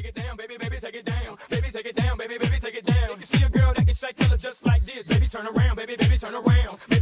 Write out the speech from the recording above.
take it down, baby, baby, take it down. Baby, take it down, baby, baby, take it down. If you see a girl that can shake, tell her just like this. Baby, turn around, baby, baby, turn around. Baby,